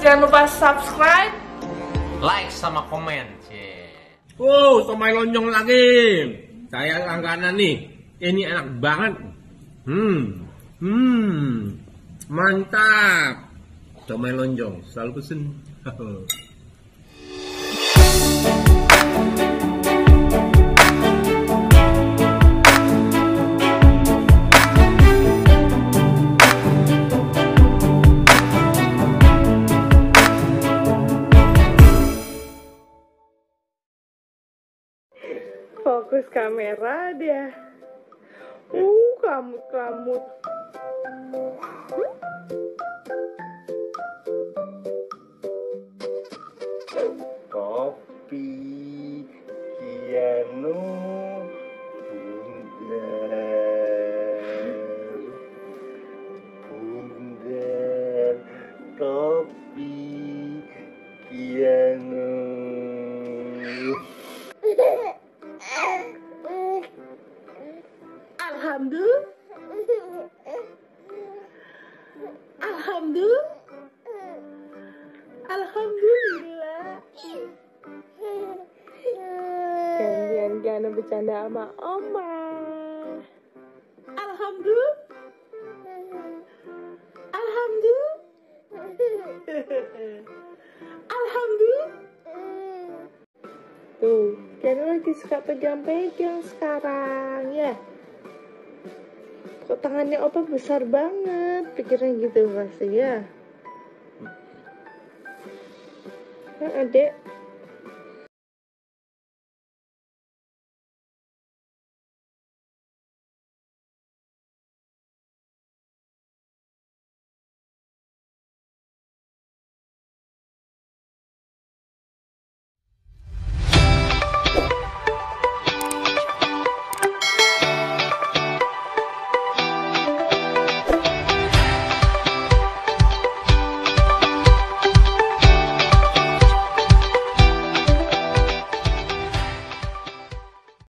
jangan lupa subscribe. like sama komen cie Wow, somai lonjong lagi. Saya langganan nih. Ini enak banget. Hmm, hmm, mantap. Somai lonjong, selalu pesen. Fokus kamera dia. Uh, kamut-kamut. kopi Kianu Bundar Bundar kopi Alhamdulillah. Alhamdulillah. Gantian Gana bercanda sama Oma. Alhamdulillah. Alhamdulillah. Alhamdulillah. Tuh, Gana lagi suka pegang-pegang sekarang ya. Kok tangannya opa besar banget, pikirnya gitu pasti ya. Nah, adek,